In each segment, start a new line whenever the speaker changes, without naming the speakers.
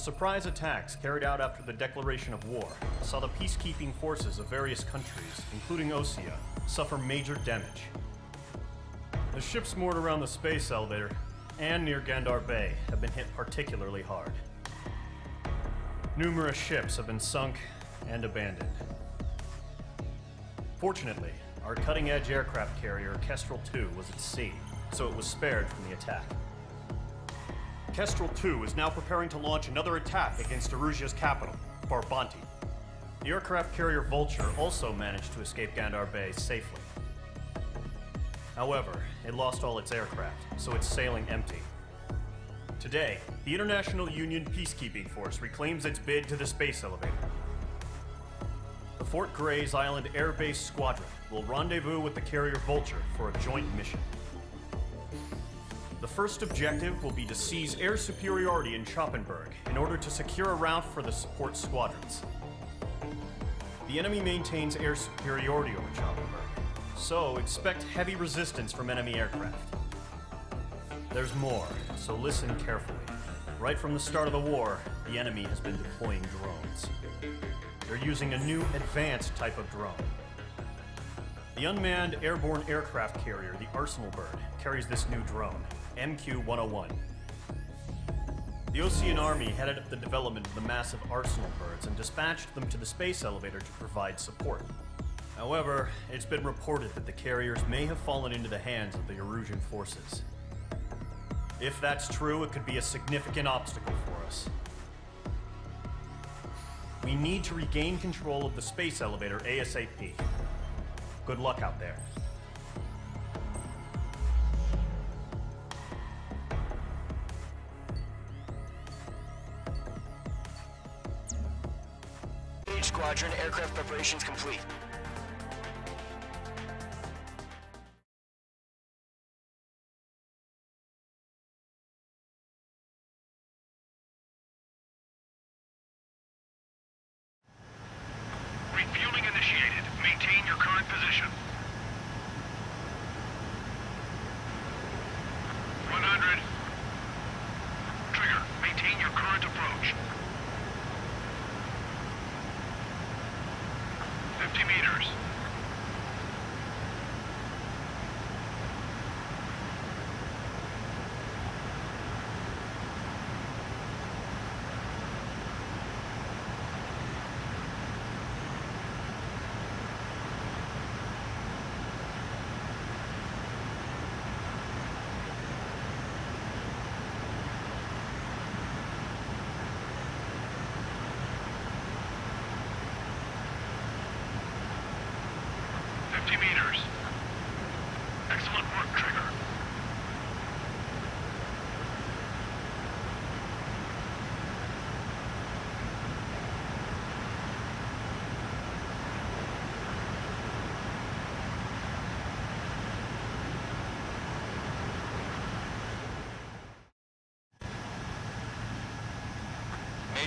The surprise attacks carried out after the declaration of war saw the peacekeeping forces of various countries, including Osea, suffer major damage. The ships moored around the space elevator and near Gandar Bay have been hit particularly hard. Numerous ships have been sunk and abandoned. Fortunately, our cutting edge aircraft carrier Kestrel 2 was at sea, so it was spared from the attack. Kestrel 2 is now preparing to launch another attack against Erusia's capital, Farbanti. The aircraft carrier Vulture also managed to escape Gandar Bay safely. However, it lost all its aircraft, so it's sailing empty. Today, the International Union Peacekeeping Force reclaims its bid to the space elevator. The Fort Grays Island Air Base Squadron will rendezvous with the carrier Vulture for a joint mission. The first objective will be to seize air superiority in Schoppenberg in order to secure a route for the support squadrons. The enemy maintains air superiority over Schoppenberg, so expect heavy resistance from enemy aircraft. There's more, so listen carefully. Right from the start of the war, the enemy has been deploying drones. They're using a new advanced type of drone. The unmanned airborne aircraft carrier, the Arsenal Bird, carries this new drone, MQ-101. The Osean Army headed up the development of the massive Arsenal birds and dispatched them to the space elevator to provide support. However, it's been reported that the carriers may have fallen into the hands of the Erusian forces. If that's true, it could be a significant obstacle for us. We need to regain control of the space elevator ASAP. Good luck out there.
Squadron, aircraft preparations complete.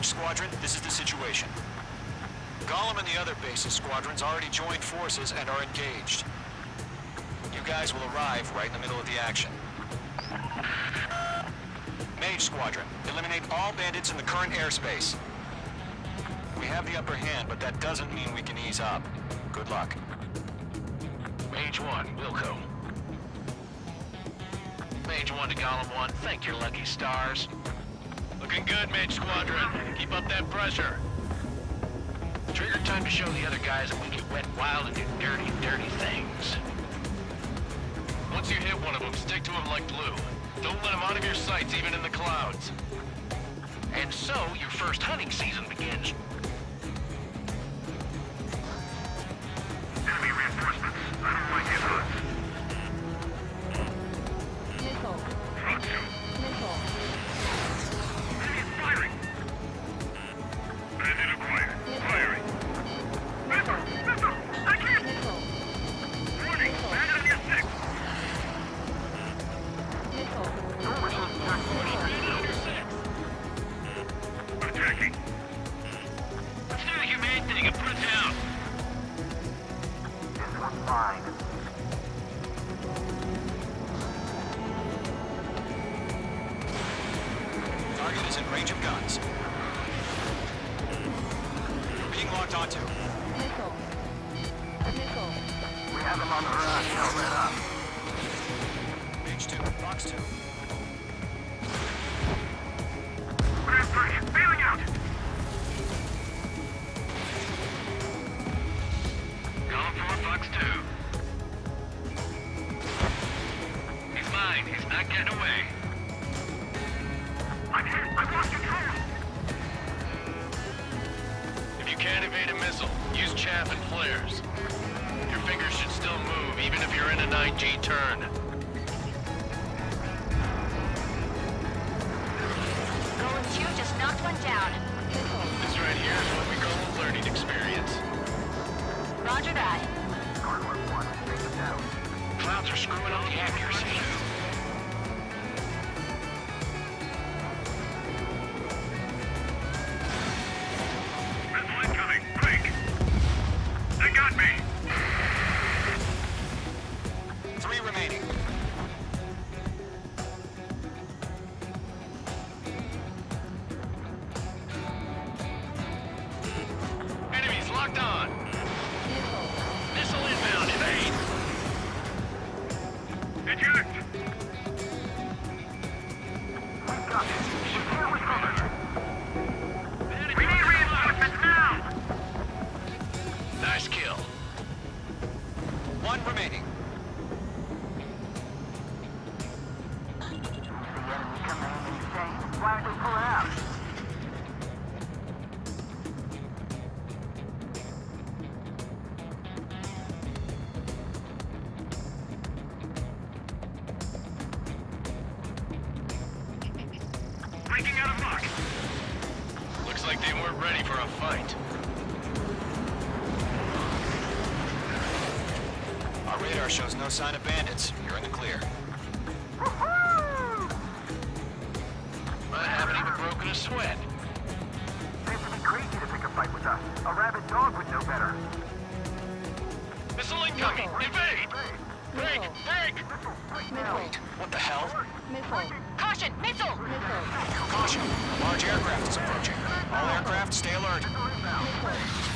Squadron, this is the situation. Golem and the other bases squadrons already joined forces and are engaged. You guys will arrive right in the middle of the action. Mage Squadron, eliminate all bandits in the current airspace. We have the upper hand, but that doesn't mean we can ease up. Good luck.
Mage 1, Wilco. Mage 1 to Golem 1, thank your lucky stars. Looking good, Mage Squadron. Keep up that pressure. Trigger time to show the other guys that we get wet wild and do dirty, dirty things. Once you hit one of them, stick to him like glue. Don't let him out of your sights, even in the clouds. And so, your first hunting season begins.
Clouds are screwing up the accuracy.
Got it.
radar shows no sign of bandits. You're in the clear.
I haven't even broken a sweat.
Seems to be crazy to pick a fight with us. A rabid dog would know better.
Missile incoming! Missile. Invade!
Break!
Break!
Missile.
What the hell?
Missile.
Caution! Missile!
Missile.
Caution! A large aircraft is approaching. All aircraft, stay alert.
Missile.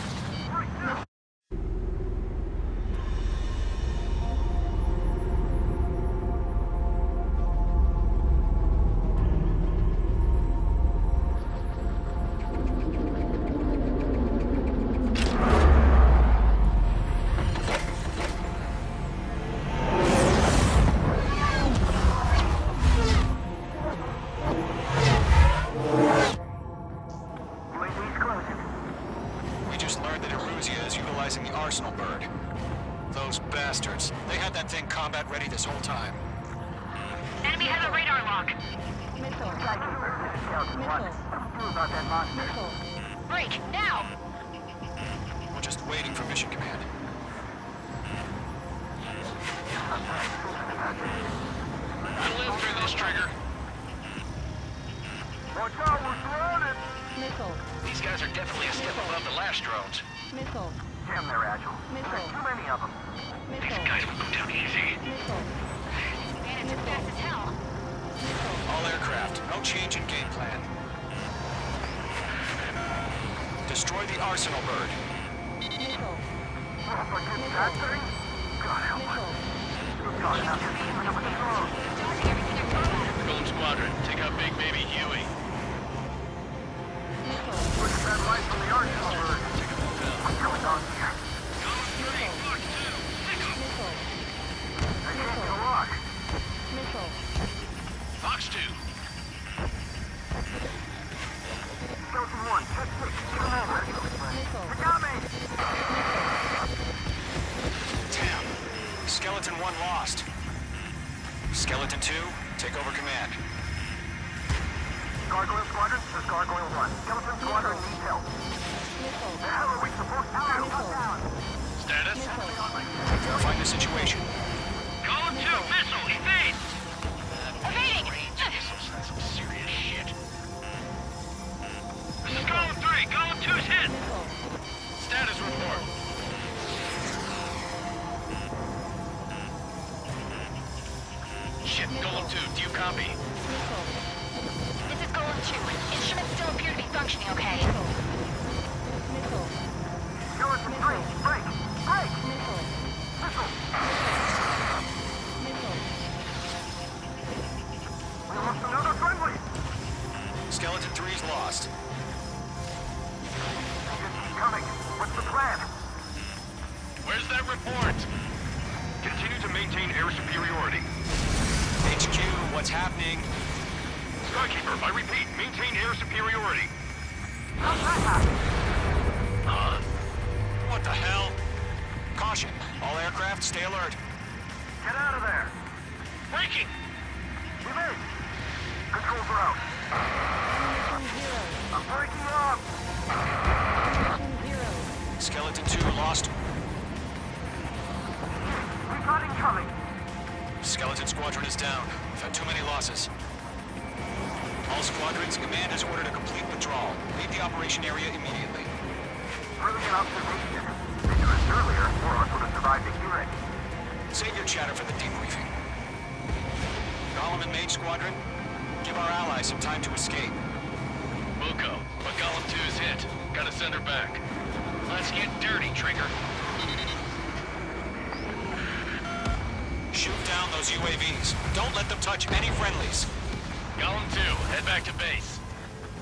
big baby Huey.
Verifying the situation.
Down. We've had too many losses. All squadrons, command has ordered a complete withdrawal. Leave the operation area immediately.
Brilliant observation. They do this earlier, Boros would have survived the hearing.
Save your chatter for the debriefing. Golem and Mage Squadron, give our allies some time to escape.
Buko, but Golem 2's hit. Gotta send her back. Let's get dirty, Trigger.
Shoot down those UAVs. Don't let them touch any friendlies.
Golem 2, head back to base.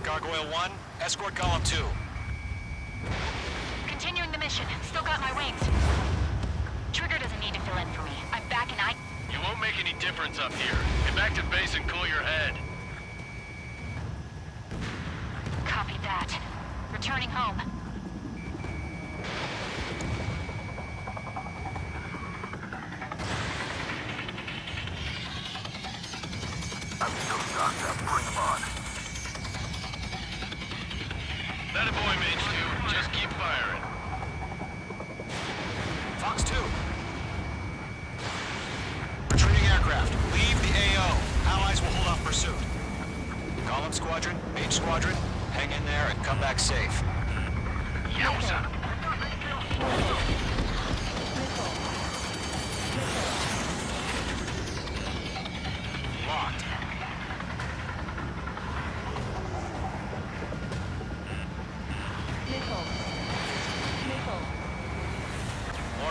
Gargoyle 1, escort Golem 2.
Continuing the mission. Still got my wings. Trigger doesn't need to fill in for me. I'm back and I...
You won't make any difference up here. Get back to base and cool your head.
Copy that. Returning home.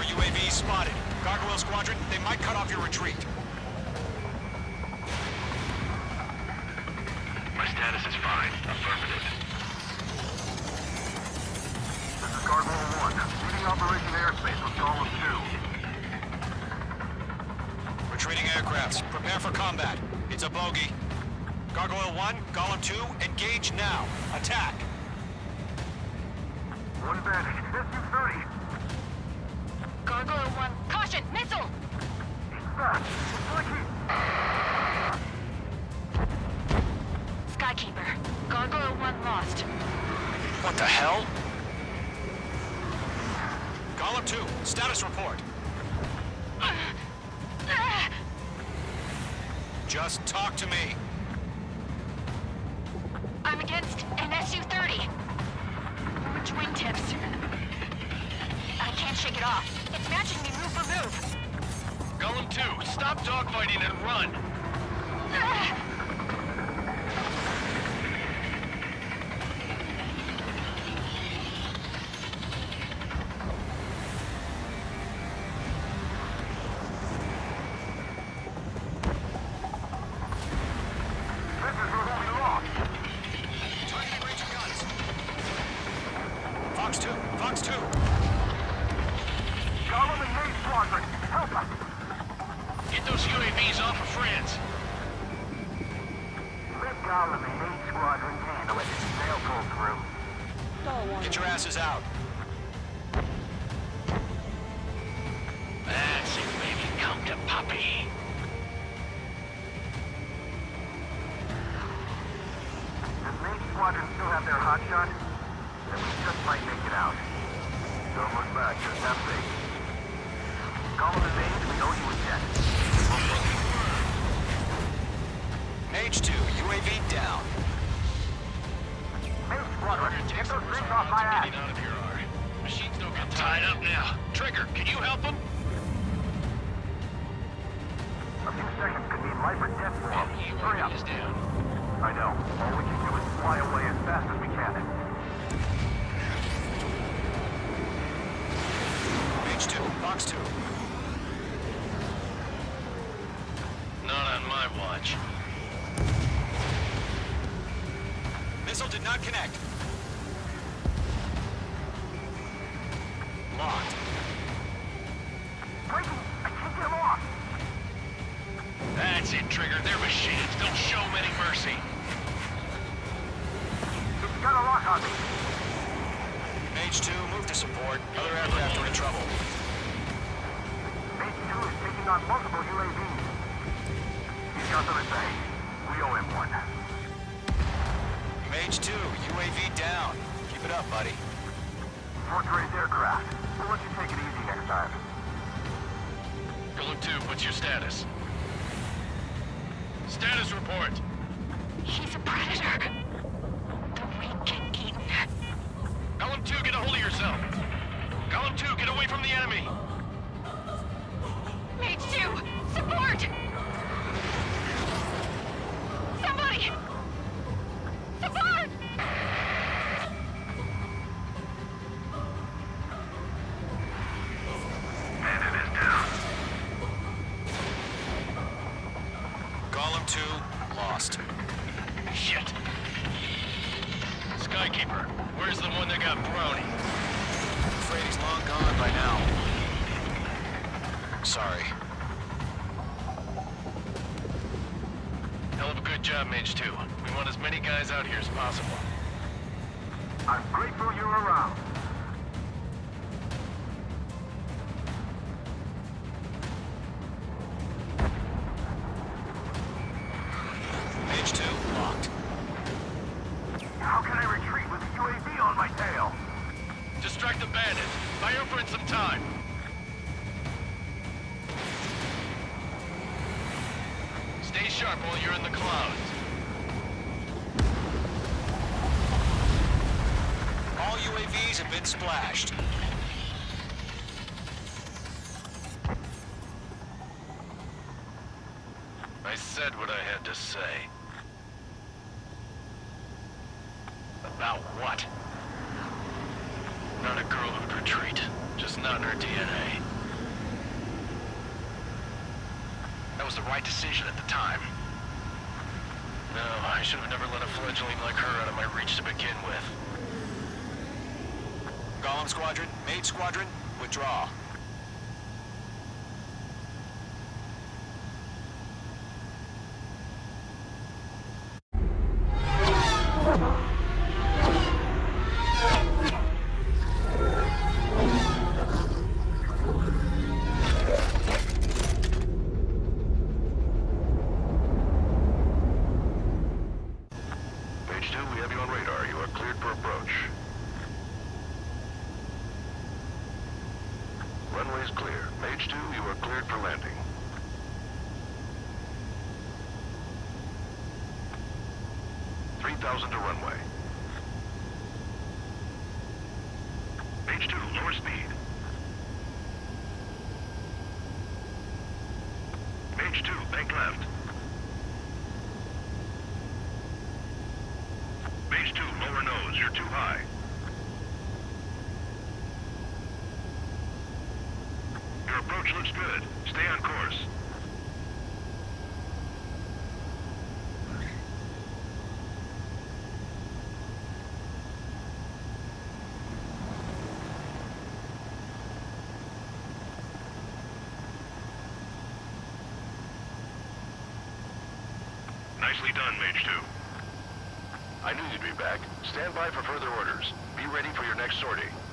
More UAVs spotted. Gargoyle Squadron, they might cut off your retreat.
My status is fine. Affirmative.
This is Gargoyle 1. Leading Operation Airspace with Golem 2.
Retreating aircrafts, prepare for combat. It's a bogey. Gargoyle 1, Golem 2, engage now. Attack.
One bandit. SU-30.
Gargoyle 1. Caution! Missile! Skykeeper. Gargoyle 1 lost.
What the hell? Golem 2, status report. Just talk to me.
Off. It's matching me move for move.
Golem 2, stop dogfighting and run.
Does Mage Squadron still have their hotshot? Then we just might make it out. Don't look back, just have faith. Golem and Mage, we owe you a debt.
Mage 2, UAV down.
Mage Squadron, get those drinks off my ass.
Getting out of here, Ari. Machines don't get tied up now. Trigger, can you help them?
A few seconds could mean life or death for him. Hurry up.
is down.
I know. belongs to.
Not on my watch. Missile did not connect.
He's got them at bay. We owe him one.
Mage 2, UAV down. Keep it up, buddy.
Force-raised aircraft. We'll let you take it easy next time.
Golem 2, what's your status? Status report.
He's a predator. The weak get eaten.
Golem 2, get a hold of yourself. Golem 2, get away from the enemy.
Mage 2, support!
Sorry.
Hell of a good job, Mage 2. We want as many guys out here as possible.
I'm grateful you're around.
Been splashed.
I said what I had to say. About what? Not a girl who'd retreat. Just not in her DNA. That was the right decision at the time. No, I should have never let a fledgling like her out of my reach to begin with.
Golem Squadron, Mage Squadron, withdraw.
Mage 2, we have you on radar. You are cleared for approach. Runway's clear. Mage 2, you are cleared for landing. Three thousand to runway. Mage 2, lower speed. Mage 2, bank left. Base 2, lower nose. You're too high. Your approach looks good. Stay on course. Nicely done, Mage 2. I knew you'd be back. Stand by for further orders. Be ready for your next sortie.